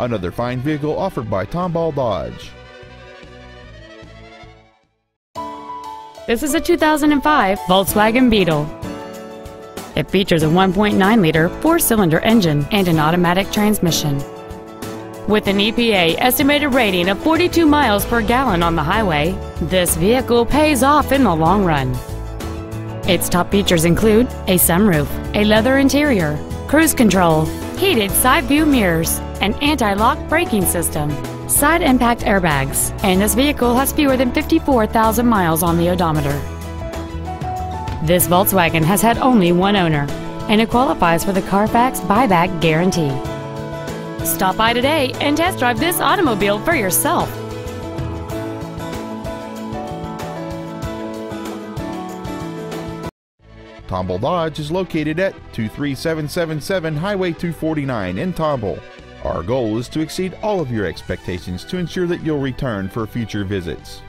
Another fine vehicle offered by Tomball Dodge. This is a 2005 Volkswagen Beetle. It features a 1.9 liter four cylinder engine and an automatic transmission. With an EPA estimated rating of 42 miles per gallon on the highway, this vehicle pays off in the long run. Its top features include a sunroof, a leather interior, cruise control, heated side view mirrors, an anti-lock braking system, side impact airbags, and this vehicle has fewer than 54,000 miles on the odometer. This Volkswagen has had only one owner, and it qualifies for the Carfax buyback guarantee. Stop by today and test drive this automobile for yourself. Tomball Dodge is located at 23777 Highway 249 in Tomball. Our goal is to exceed all of your expectations to ensure that you'll return for future visits.